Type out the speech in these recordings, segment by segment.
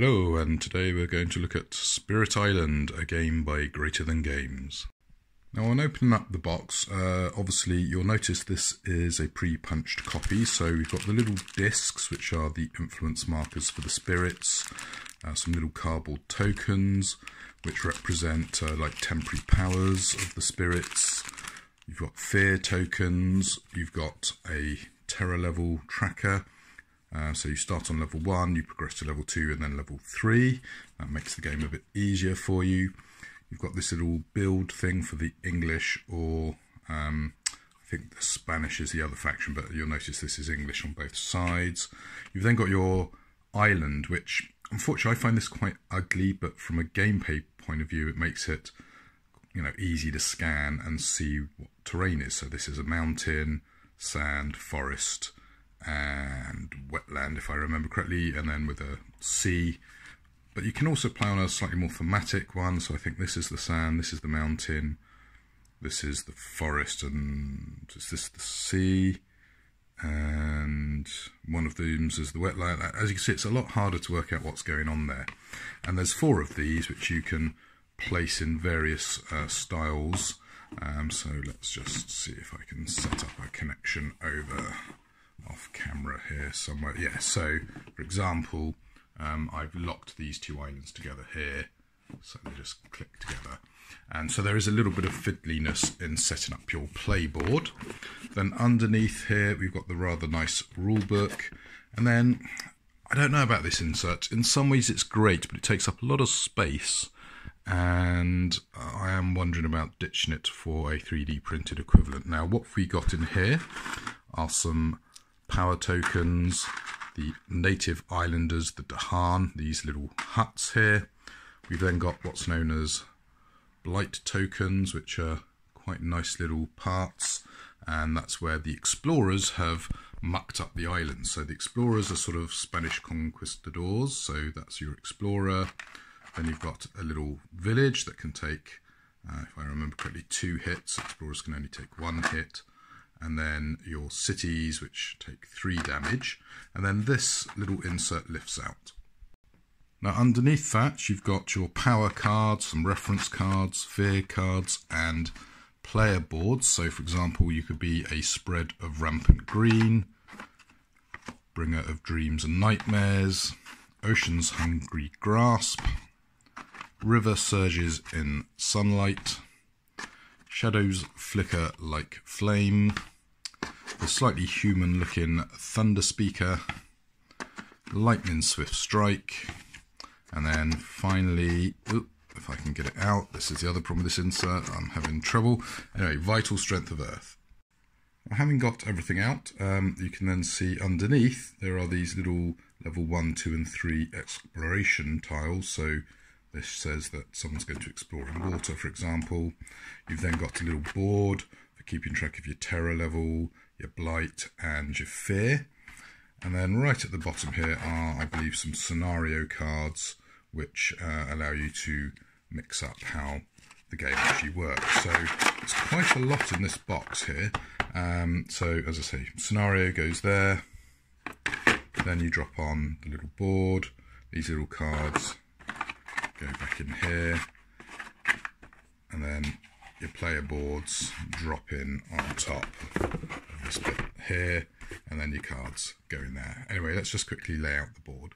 Hello, and today we're going to look at Spirit Island, a game by Greater Than Games. Now, on opening up the box, uh, obviously you'll notice this is a pre-punched copy. So we've got the little discs, which are the influence markers for the spirits, uh, some little cardboard tokens, which represent uh, like temporary powers of the spirits. You've got fear tokens, you've got a terror level tracker, uh, so you start on level 1, you progress to level 2 and then level 3. That makes the game a bit easier for you. You've got this little build thing for the English or um, I think the Spanish is the other faction, but you'll notice this is English on both sides. You've then got your island, which unfortunately I find this quite ugly, but from a gameplay point of view, it makes it you know easy to scan and see what terrain is. So this is a mountain, sand, forest, and wetland, if I remember correctly, and then with a sea. But you can also play on a slightly more thematic one. So I think this is the sand, this is the mountain, this is the forest, and is this the sea? And one of them is the wetland. As you can see, it's a lot harder to work out what's going on there. And there's four of these, which you can place in various uh, styles. Um, so let's just see if I can set up a connection over off camera here somewhere. Yeah, so for example, um, I've locked these two islands together here, so they just click together. And so there is a little bit of fiddliness in setting up your playboard. Then underneath here, we've got the rather nice rule book. And then, I don't know about this insert. In some ways it's great, but it takes up a lot of space. And I am wondering about ditching it for a 3D printed equivalent. Now, what we got in here are some power tokens, the native islanders, the Dahan, these little huts here. We've then got what's known as blight tokens, which are quite nice little parts. And that's where the explorers have mucked up the island. So the explorers are sort of Spanish conquistadors. So that's your explorer. Then you've got a little village that can take, uh, if I remember correctly, two hits. Explorers can only take one hit and then your cities, which take three damage, and then this little insert lifts out. Now underneath that you've got your power cards, some reference cards, fear cards, and player boards. So for example, you could be a spread of rampant green, bringer of dreams and nightmares, ocean's hungry grasp, river surges in sunlight, Shadows flicker like flame. The slightly human looking thunder speaker. Lightning swift strike. And then finally, if I can get it out, this is the other problem with this insert, I'm having trouble. Anyway, vital strength of earth. Having got everything out, um, you can then see underneath there are these little level 1, 2 and 3 exploration tiles. So this says that someone's going to explore in water, for example. You've then got a little board for keeping track of your terror level, your blight, and your fear. And then right at the bottom here are, I believe, some scenario cards which uh, allow you to mix up how the game actually works. So it's quite a lot in this box here. Um, so as I say, scenario goes there. Then you drop on the little board, these little cards go back in here and then your player boards drop in on top of this bit here and then your cards go in there. Anyway, let's just quickly lay out the board.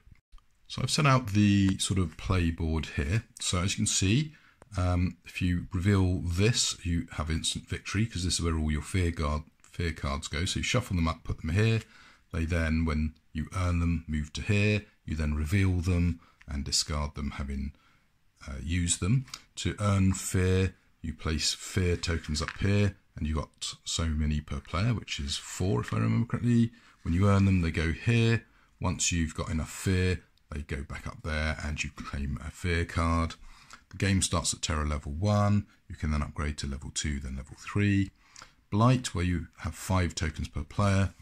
So I've set out the sort of play board here. So as you can see, um, if you reveal this, you have instant victory because this is where all your fear, guard, fear cards go. So you shuffle them up, put them here. They then, when you earn them, move to here. You then reveal them and discard them, having uh, use them. To earn fear, you place fear tokens up here, and you got so many per player, which is four if I remember correctly. When you earn them, they go here. Once you've got enough fear, they go back up there and you claim a fear card. The game starts at terror level 1. You can then upgrade to level 2, then level 3. Blight, where you have 5 tokens per player.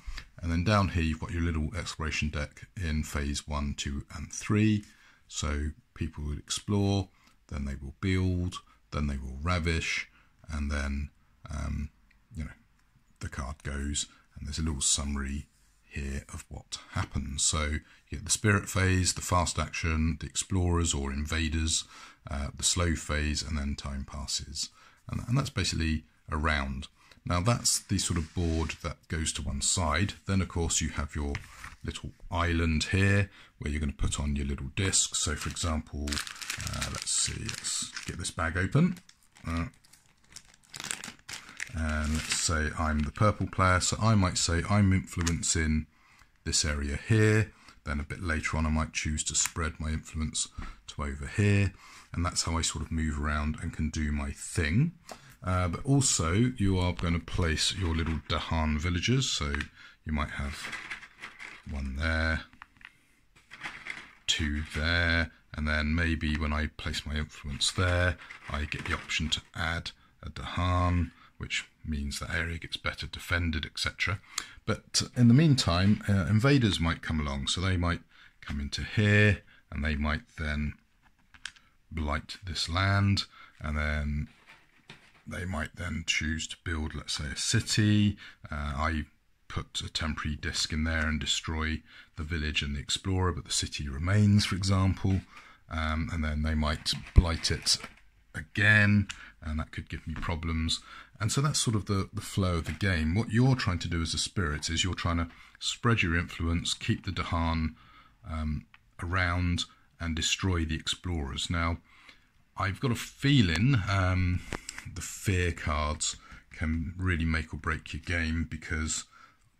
And then down here, you've got your little exploration deck in phase 1, 2, and 3. So people will explore, then they will build, then they will ravish, and then um, you know the card goes, and there's a little summary here of what happens. So you get the spirit phase, the fast action, the explorers or invaders, uh, the slow phase, and then time passes. And, and that's basically a round. Now that's the sort of board that goes to one side. Then of course you have your little island here where you're going to put on your little disc. So for example, uh, let's see, let's get this bag open. Uh, and let's say I'm the purple player. So I might say I'm influencing this area here. Then a bit later on, I might choose to spread my influence to over here. And that's how I sort of move around and can do my thing. Uh, but also you are going to place your little Dahan villagers. So you might have one there, two there, and then maybe when I place my influence there, I get the option to add a Dahan, which means that area gets better defended, etc. But in the meantime, uh, invaders might come along, so they might come into here, and they might then blight this land, and then they might then choose to build, let's say, a city. Uh, I put a temporary disk in there and destroy the village and the explorer, but the city remains, for example. Um, and then they might blight it again, and that could give me problems. And so that's sort of the, the flow of the game. What you're trying to do as a spirit is you're trying to spread your influence, keep the Dahan um, around, and destroy the explorers. Now, I've got a feeling um, the fear cards can really make or break your game because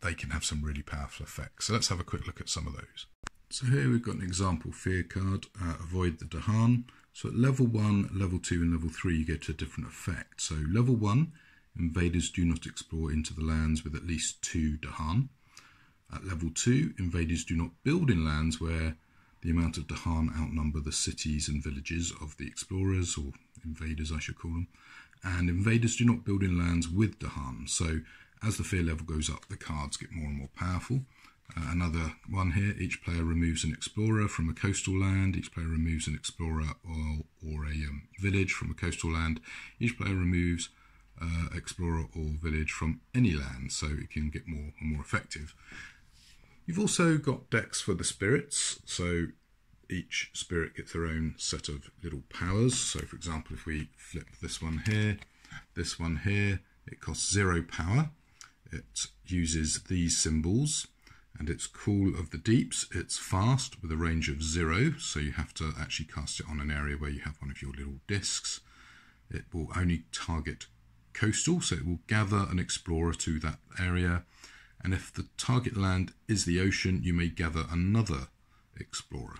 they can have some really powerful effects. So let's have a quick look at some of those. So here we've got an example fear card, uh, avoid the Dahan. So at level 1, level 2 and level 3 you get a different effect. So level 1, invaders do not explore into the lands with at least 2 Dahan. At level 2, invaders do not build in lands where the amount of Dahan outnumber the cities and villages of the explorers, or invaders I should call them and invaders do not build in lands with the Dahan. So as the fear level goes up, the cards get more and more powerful. Uh, another one here, each player removes an explorer from a coastal land. Each player removes an explorer or, or a um, village from a coastal land. Each player removes uh, explorer or village from any land, so it can get more and more effective. You've also got decks for the spirits, so each spirit gets their own set of little powers. So for example, if we flip this one here, this one here, it costs zero power. It uses these symbols and it's Call of the Deeps. It's fast with a range of zero. So you have to actually cast it on an area where you have one of your little discs. It will only target coastal, so it will gather an explorer to that area. And if the target land is the ocean, you may gather another explorer.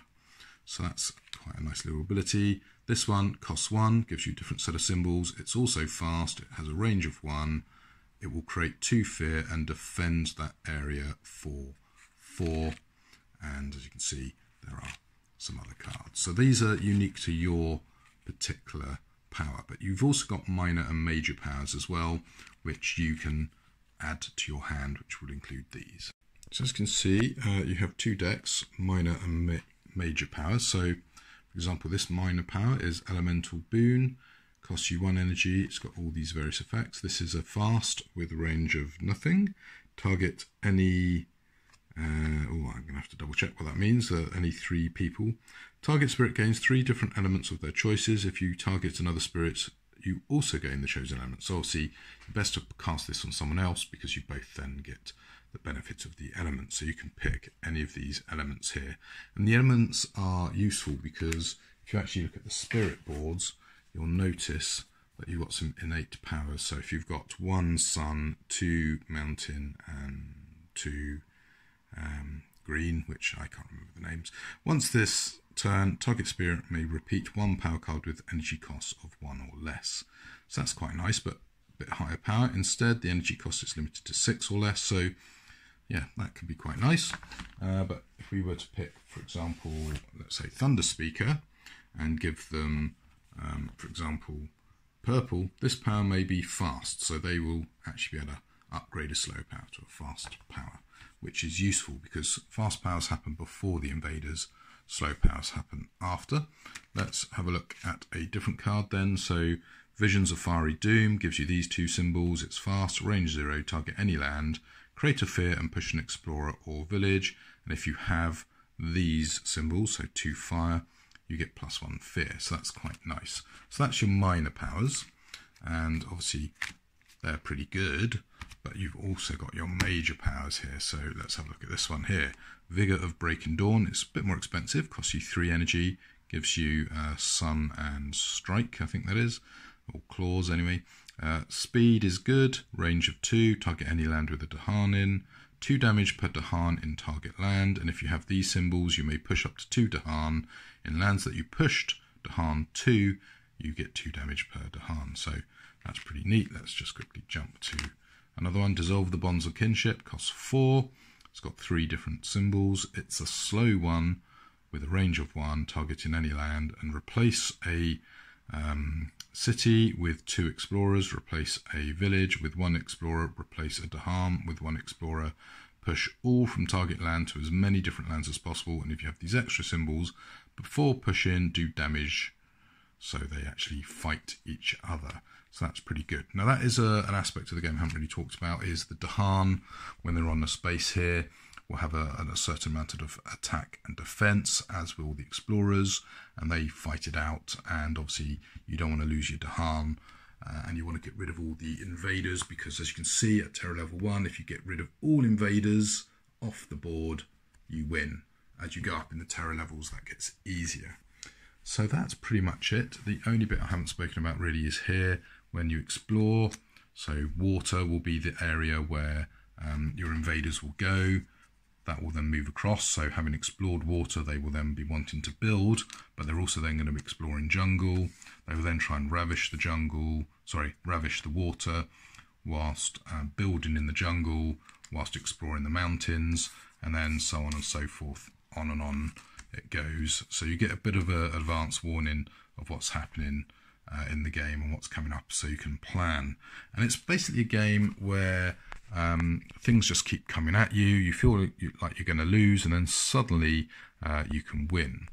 So that's quite a nice little ability. This one costs one, gives you a different set of symbols. It's also fast, it has a range of one. It will create two fear and defend that area for four. And as you can see, there are some other cards. So these are unique to your particular power, but you've also got minor and major powers as well, which you can add to your hand, which will include these. So as you can see, uh, you have two decks, minor and major power. So, for example, this minor power is Elemental Boon, costs you one energy. It's got all these various effects. This is a fast with range of nothing. Target any. Uh, oh, I'm going to have to double check what that means. Uh, any three people. Target spirit gains three different elements of their choices. If you target another spirit, you also gain the chosen element. So obviously, best to cast this on someone else because you both then get the benefits of the elements. So you can pick any of these elements here. And the elements are useful because if you actually look at the spirit boards, you'll notice that you've got some innate powers. So if you've got one sun, two mountain, and two um, green, which I can't remember the names. Once this turn, target spirit may repeat one power card with energy cost of one or less. So that's quite nice, but a bit higher power. Instead, the energy cost is limited to six or less. So yeah, that could be quite nice. Uh, but if we were to pick, for example, let's say Thunder Speaker and give them, um, for example, purple, this power may be fast. So they will actually be able to upgrade a slow power to a fast power, which is useful because fast powers happen before the invaders, slow powers happen after. Let's have a look at a different card then. So Visions of Fiery Doom gives you these two symbols. It's fast, range zero, target any land, create a fear and push an explorer or village. And if you have these symbols, so two fire, you get plus one fear. So that's quite nice. So that's your minor powers. And obviously they're pretty good, but you've also got your major powers here. So let's have a look at this one here. Vigor of Breaking Dawn. It's a bit more expensive, costs you three energy, gives you uh, Sun and Strike, I think that is, or Claws anyway. Uh, speed is good, range of two, target any land with a Dahan in. 2 damage per Dahan in target land, and if you have these symbols, you may push up to 2 Dahan. In lands that you pushed Dahan 2, you get 2 damage per Dahan. So that's pretty neat. Let's just quickly jump to another one. Dissolve the Bonds of Kinship, costs 4. It's got three different symbols. It's a slow one with a range of 1, targeting any land, and replace a um, city with two explorers, replace a village with one explorer, replace a Dahan with one explorer, push all from target land to as many different lands as possible, and if you have these extra symbols, before push in, do damage so they actually fight each other. So that's pretty good. Now that is a, an aspect of the game I haven't really talked about, is the Dahan, when they're on the space here, will have a, a, certain amount of attack and defense, as will the explorers, and they fight it out. And obviously, you don't want to lose your Dahan, uh, and you want to get rid of all the invaders because, as you can see at terror level one, if you get rid of all invaders off the board, you win. As you go up in the terror levels, that gets easier. So that's pretty much it. The only bit I haven't spoken about really is here when you explore. So water will be the area where um, your invaders will go that will then move across. So having explored water, they will then be wanting to build, but they're also then going to be exploring jungle. They will then try and ravish the jungle, sorry, ravish the water, whilst uh, building in the jungle, whilst exploring the mountains, and then so on and so forth, on and on it goes. So you get a bit of an advance warning of what's happening uh, in the game and what's coming up so you can plan. And it's basically a game where um, things just keep coming at you. You feel like you're going to lose, and then suddenly uh, you can win.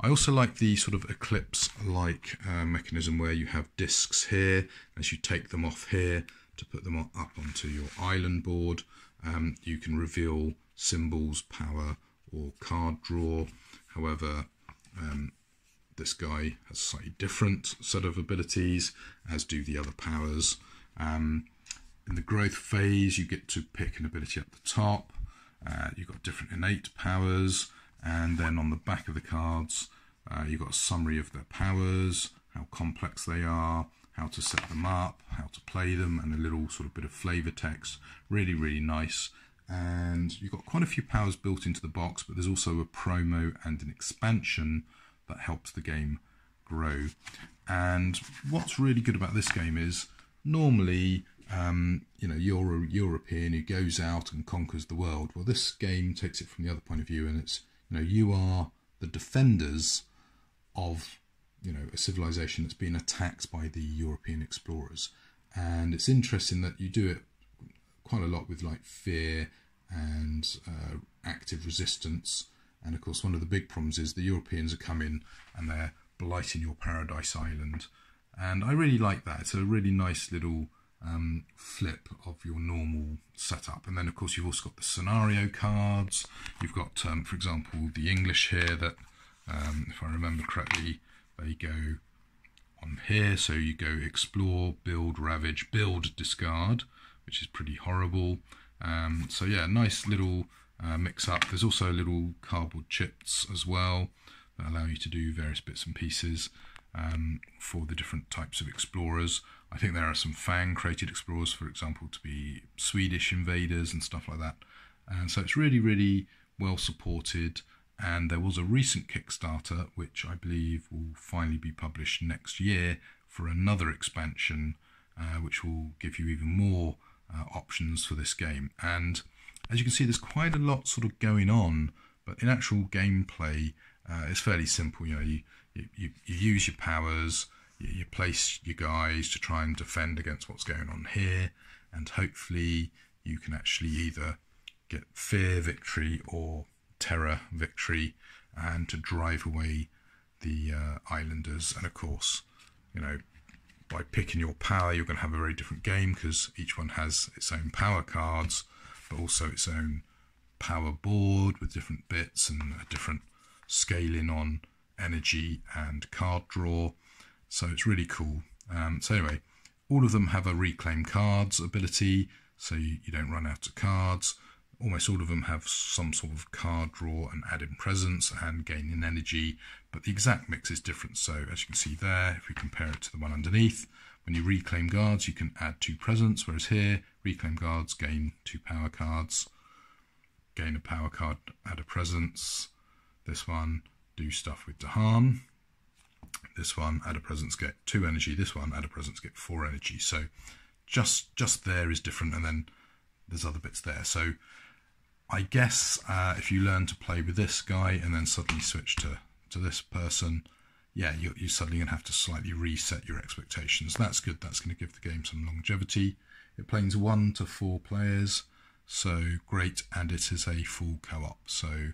I also like the sort of eclipse-like uh, mechanism where you have discs here. As you take them off here to put them up onto your island board, um, you can reveal symbols, power, or card draw. However, um, this guy has a slightly different set of abilities, as do the other powers. Um, in the growth phase, you get to pick an ability at the top. Uh, you've got different innate powers, and then on the back of the cards, uh, you've got a summary of their powers, how complex they are, how to set them up, how to play them, and a little sort of bit of flavor text. Really, really nice. And you've got quite a few powers built into the box, but there's also a promo and an expansion that helps the game grow. And what's really good about this game is normally um, you know, you're a European who goes out and conquers the world. Well, this game takes it from the other point of view, and it's you know you are the defenders of you know a civilization that's been attacked by the European explorers, and it's interesting that you do it quite a lot with like fear and uh, active resistance. And of course, one of the big problems is the Europeans are coming and they're blighting your paradise island. And I really like that. It's a really nice little um, flip of your normal setup. And then, of course, you've also got the scenario cards. You've got, um, for example, the English here that, um, if I remember correctly, they go on here. So you go explore, build, ravage, build, discard, which is pretty horrible. Um, so yeah, nice little uh, mix up. There's also little cardboard chips as well that allow you to do various bits and pieces um, for the different types of explorers. I think there are some fan created explorers, for example, to be Swedish invaders and stuff like that. And so it's really, really well supported. And there was a recent Kickstarter, which I believe will finally be published next year for another expansion, uh, which will give you even more uh, options for this game. And as you can see, there's quite a lot sort of going on, but in actual gameplay, uh, it's fairly simple. You know, you, you, you use your powers, you place your guys to try and defend against what's going on here, and hopefully you can actually either get fear victory or terror victory, and to drive away the uh, islanders. And of course, you know, by picking your power, you're going to have a very different game because each one has its own power cards. but also its own power board with different bits and a different scaling on energy and card draw. So it's really cool. Um, so anyway, all of them have a reclaim cards ability, so you, you don't run out of cards. Almost all of them have some sort of card draw and add in presence and gain in energy, but the exact mix is different. So as you can see there, if we compare it to the one underneath, when you reclaim guards, you can add two presence, whereas here, reclaim guards gain two power cards, gain a power card, add a presence. This one, do stuff with Dahan. This one, add a presence, get two energy. This one, add a presence, get four energy. So just just there is different, and then there's other bits there. So I guess uh, if you learn to play with this guy and then suddenly switch to to this person, yeah, you're, you're suddenly going to have to slightly reset your expectations. That's good. That's going to give the game some longevity. It plays one to four players, so great, and it is a full co-op. So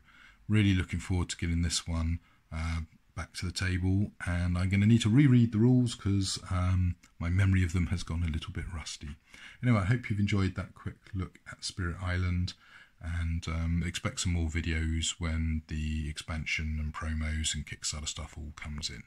really looking forward to getting this one uh, back to the table, and I'm going to need to reread the rules because um, my memory of them has gone a little bit rusty. Anyway, I hope you've enjoyed that quick look at Spirit Island and um, expect some more videos when the expansion and promos and Kickstarter stuff all comes in.